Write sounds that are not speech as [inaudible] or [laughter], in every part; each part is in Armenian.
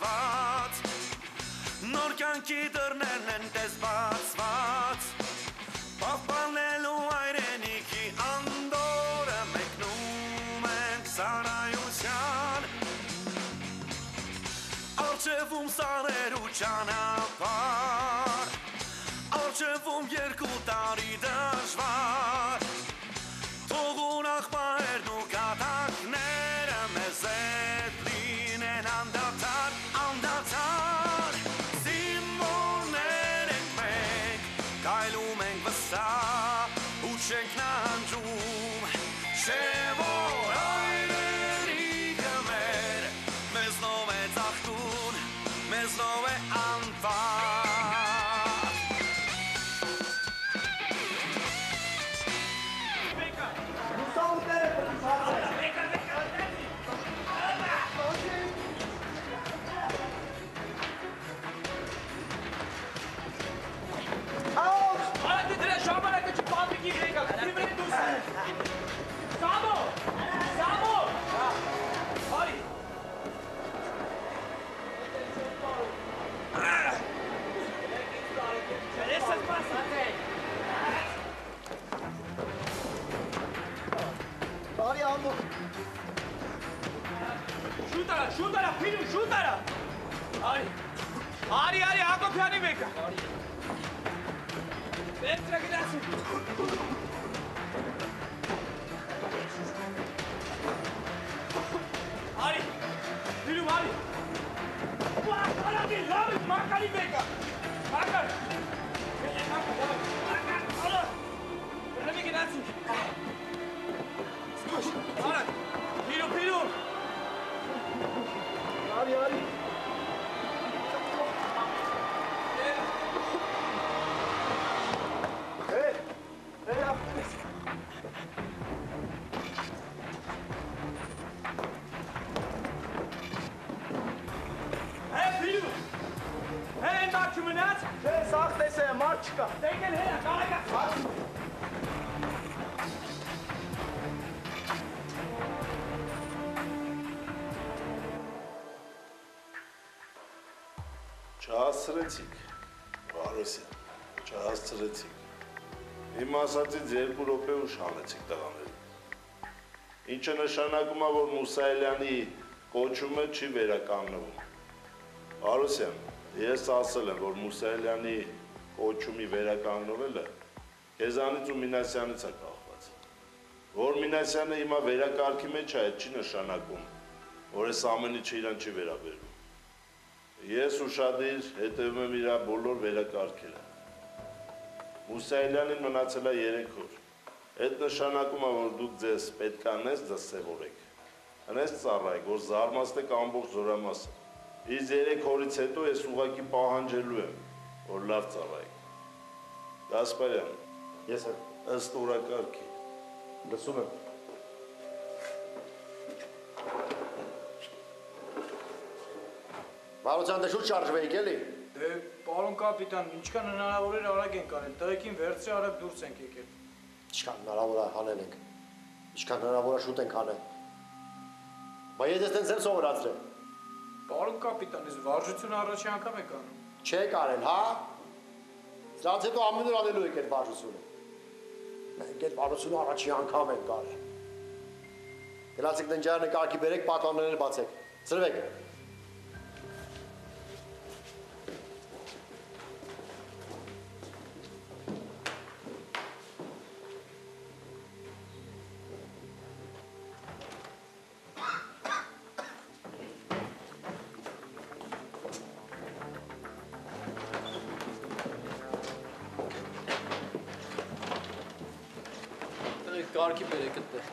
բացված Նոր կյանքի դռներն են տես բացված Պահպանելու այրենիքի անդորը մեկնում ենք սարայության Արջևում սարերու ճանապար Արջևում երկու տարի մենք, կայլում ենք վստահ ու չենք նանջում Չէ Chutara, filho, chutara! Ari! Ari, Ari, Akofi, Ari, vem cá! Entra, Graça! Ari! Filho, Ari! Para de rame, maca ali, vem cá! Maca! Ele é maca, չկա։ Դեկել հերա, կարեկա։ Չհասցրեցիք, Վարոսյան, չհասցրեցիք։ Իմ ասածից երկու րոպե ուշ հանեցիք տղաներին։ Ինչը նշանակում է, որ Մուսայելյանի կոչումը չի վերականգնվում։ Վարոսյան, ես ասել եմ, որ Մուսայելյանի կոչումի վերականգնվելը քեզանից ու Մինասյանից է կախված։ Որ Մինասյանը հիմա վերակարգի մեջ է, այդ չի նշանակում, որ այս ամեն ինչը իրան չի վերաբերում։ Ես ուշադիր հետևում եմ իր բոլոր վերակարգերը։ Մուսայելյանին մնացել է 3 օր։ Այդ նշանակում է, որ դուք ձեզ պետք է անես դասևորեք։ Անես ծառայեք, որ զարմացնեք ամբողջ զորամասը։ Իսկ 3 օրից հետո ես ուղակի պահանջելու եմ, որ լավ ծառայեք։ Գասպարյան, Ես եմ, ըստ օրակարգի, լսում եմ։ Վարության դե շուտ շարժվեիք էլի։ Դե, պարոն կապիտան, ինչքան հնարավոր էր արագ ենք արել, տղեկին վերցրի արագ դուրս ենք եկել։ Ինչքան հնարավոր է հանել ենք։ Ինչքան հնարավոր է շուտ ենք անել։ Բայց ես ես տենց եմ սովորացրել։ Պարոն կապիտան, ես վարժությունը առաջի անգամ եք անում։ Չեք արել, հա։ Սրանց հետո ամեն օր անելու եք այդ վարժությունը։ Մենք այդ վարժությունը առաջի անգամ ենք արել։ Գնացեք դնջարանը կարգի բերեք, պատաններն բացեք։ Ծրվեք։ վարկի բերեք այդտեղ։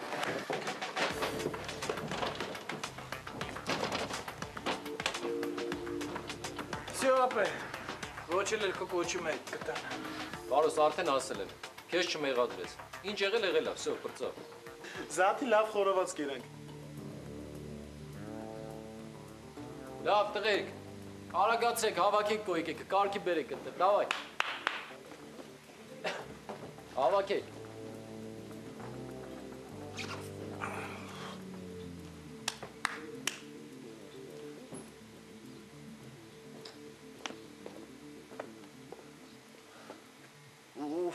Всё, ապե։ Ոչ էլ երկու կոչում եք կտան։ Բարոս արդեն ասել եմ։ Քեզ չմեղադրես։ Ինչ եղել եղել է, всё, բրծա։ Զաթի լավ խորոված կերենք։ Լավ, տղեկ։ Արագացեք, հավաքեք կոյկեքը, կարգի բերեք այդտեղ։ Դավայ։ Հավաքեք։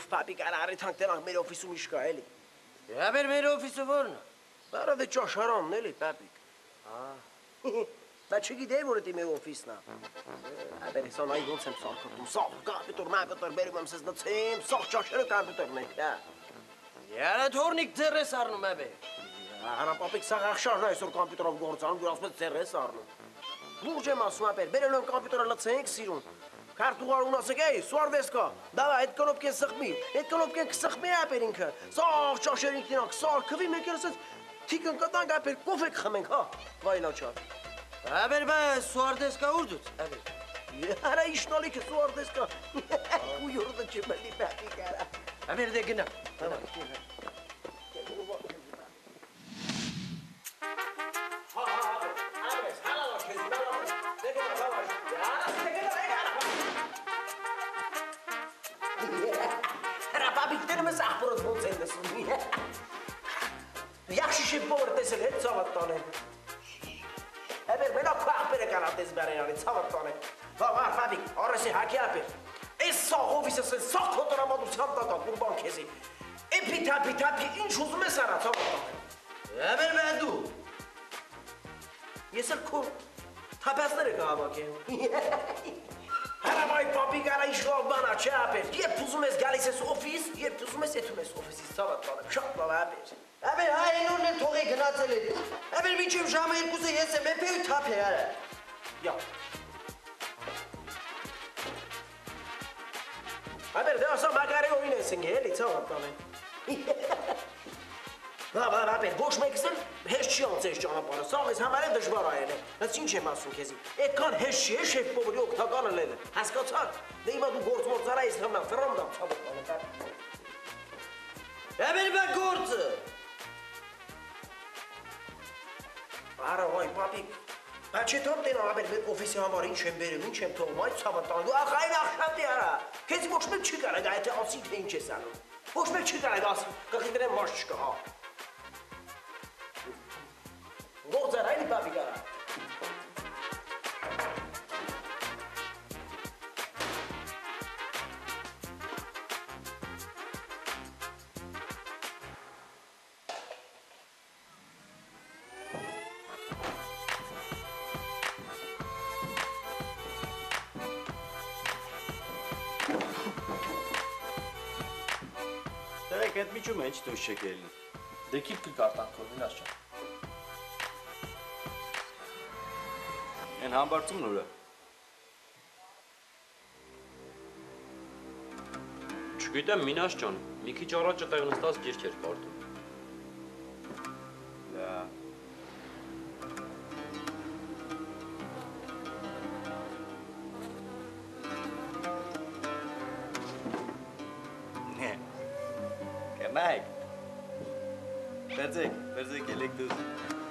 Ուֆ, պապիկ, արա արիթանք տենանք մեր օֆիսում իշ կա, էլի։ Աբեր մեր օֆիսը ո՞րն է։ Բարա դե ճաշարանն էլի, պապիկ։ Դա չգիտեի, որ դա մեր օֆիսն է։ Աբեր սա նայ ոնց եմ սարքում, սաղ կամպյուտեր, մամպյուտեր բերում եմ սեզ նցեմ, սաղ ճաշերը կամպյուտերն եք, դա։ Յարա թորնիկ ձեռ ես առնում աբեր։ Հանա պապիկ սաղ ախշարն այսօր կամպյուտերով գործանում, դու ասում ես ձեռ ես առնում։ Լուրջ եմ ասում, աբեր, բերել եմ կամպյուտերը լցենք սիրուն։ کارتو قارو ناسه که سوار بس که با ایت کنوب که سخمی. ایت کنوب که سخمی ها پیرین که. ساخ چا شرین که ناک سار کفی میکرسد. تی کن که دنگا پیر کفی که خمین که وایلا چا ابر با سوار دس که اردود ابر. هره ایش نالی که سوار دس [laughs] که او یردن چه بلی بحقی کرا ابر دیگه نم ես աղբորոց ոնց են լսում։ Yaxşı şey բոր տեսել հետ ցավատ տանեն։ Էբեր մենա քախբերը կանատես բերեն արի ցավատ տանեն։ Բա մար ֆաբիկ, օրեսի հակի ապեր։ Էս սաղովիս ասեն սաղ քոտրամատությամբ տակա կուրբան քեզի։ Էպիթա պիթա ինչ ուզում ես արա ցավատ տանեն։ Աբեր բա դու։ Ես էլ քո թափածները կհավաքեմ։ Հարավայ պապի կարա իշլով բանա չէ ապեր։ Երբ ուզում ես գալիս ես օֆիս, երբ ուզում ես եթում ես օֆիսից ցավատ տանեմ։ Շատ լավ է ապեր։ Աբեր հայնորն են թողի գնացել է։ Աբեր միջև ժամը 2-ը ես եմ էփեու թափ է արա։ Յա։ Ապեր դե ասա մագարի օին ես ինգ էլի ցավատ տանեմ։ [laughs] Ապեր ոչ մեկս էլ հեշտ չի անցես ճանապարհը։ Սա մեզ համար է դժվար այել է։ Բայց ինչ եմ ասում քեզի։ Այդքան հեշտ չի շեֆ Պովլի օգտականը լելը։ Հասկացար։ Դե հիմա դու գործ գործ արա ես հմնա ցավոտ տանեմ։ Աբեր բա գործը։ Արա վայ պապիկ։ Բա չէ թող տեն ապեր մեր օֆիսի համար ինչ եմ բերում, ինչ եմ թողում, այդ ցավը տանու։ Ախ այն ախշատի արա։ Քեզ ոչ մեկ չի կարող այդ ասի թե ինչ ես անում։ Ոչ մեկ չի կարող ասի, կխիտրեմ մարդ չկա, հա։ Դերեք այդ միջում ինչ դուս չեք ելնի։ Դե քիթ կկարտանք քո վինաս ջան։ Են համբարձումն ուր է։ Չգիտեմ, Մինաշ ջան, մի քիչ առաջ այդտեղ նստած գիրք էր կարդում։ naik. That's it. That's it. Like.